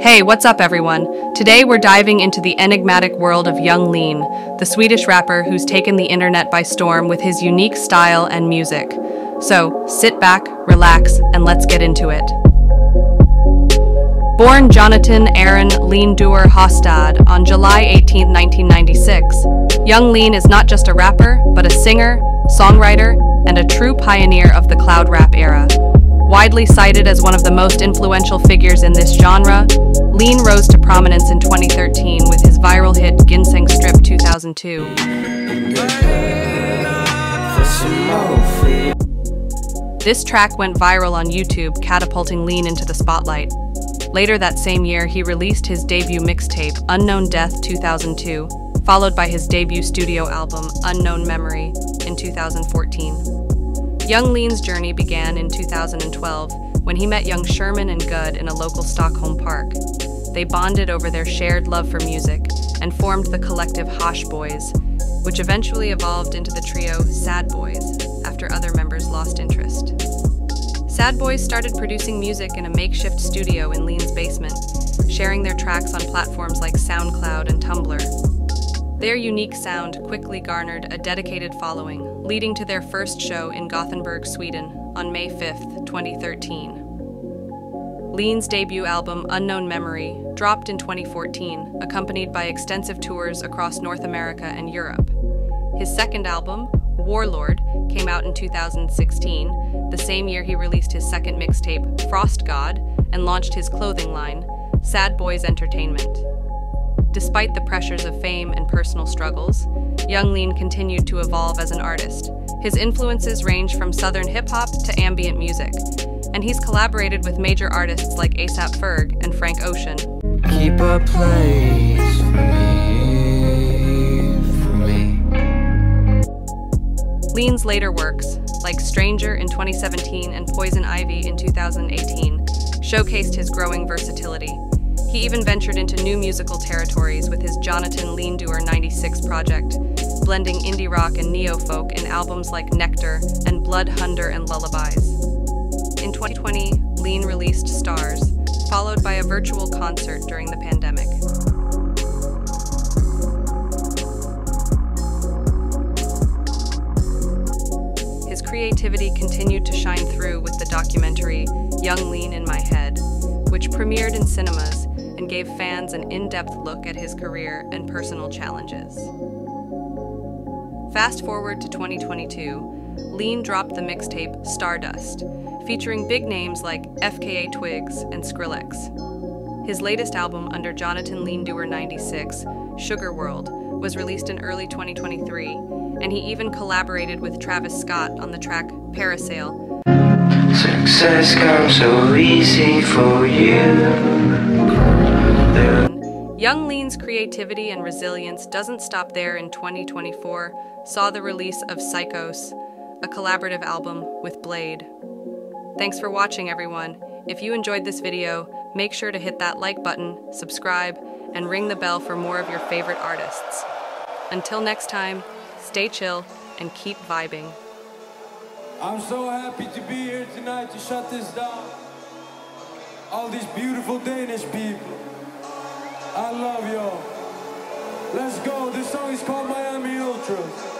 Hey, what's up, everyone? Today we're diving into the enigmatic world of Yung Lean, the Swedish rapper who's taken the internet by storm with his unique style and music. So, sit back, relax, and let's get into it. Born Jonathan Aaron Leandoer Håstad on July 18, 1996, Yung Lean is not just a rapper, but a singer, songwriter, and a true pioneer of the cloud rap era. Widely cited as one of the most influential figures in this genre, Lean rose to prominence in 2013 with his viral hit Ginseng Strip 2002. This track went viral on YouTube, catapulting Lean into the spotlight. Later that same year, he released his debut mixtape, Unknown Death 2002, followed by his debut studio album, Unknown Memory, in 2014. Yung Lean's journey began in 2012 when he met Yung Sherman and Gud in a local Stockholm park. They bonded over their shared love for music and formed the collective Hash Boys, which eventually evolved into the trio Sad Boys after other members lost interest. Sad Boys started producing music in a makeshift studio in Lean's basement, sharing their tracks on platforms like SoundCloud and Tumblr. Their unique sound quickly garnered a dedicated following, leading to their first show in Gothenburg, Sweden, on May 5, 2013. Lean's debut album, Unknown Memory, dropped in 2014, accompanied by extensive tours across North America and Europe. His second album, Warlord, came out in 2016, the same year he released his second mixtape, Frost God, and launched his clothing line, Sad Boys Entertainment. Despite the pressures of fame and personal struggles, Yung Lean continued to evolve as an artist. His influences range from southern hip hop to ambient music, and he's collaborated with major artists like ASAP Ferg and Frank Ocean. Keep a place for me, for me. Lean's later works, like Stranger in 2017 and Poison Ivy in 2018, showcased his growing versatility. He even ventured into new musical territories with his Jonathan Leandoer 96 project, blending indie rock and neo-folk in albums like Nectar and Blodhundar and Lullabies. In 2020, Lean released Starz, followed by a virtual concert during the pandemic. His creativity continued to shine through with the documentary Yung Lean in My Head, which premiered in cinemas and gave fans an in-depth look at his career and personal challenges. Fast forward to 2022, Lean dropped the mixtape Stardust, featuring big names like FKA Twigs and Skrillex. His latest album under Jonathan Leandoer 96, Sugar World, was released in early 2023, and he even collaborated with Travis Scott on the track Parasail. Success comes so easy for you. Yung Lean's creativity and resilience doesn't stop there in 2024, saw the release of Psychos, a collaborative album with Bladee. Thanks for watching, everyone. If you enjoyed this video, make sure to hit that like button, subscribe, and ring the bell for more of your favorite artists. Until next time, stay chill and keep vibing. I'm so happy to be here tonight to shut this down. All these beautiful Danish people. I love y'all. Let's go. This song is called Miami Ultras.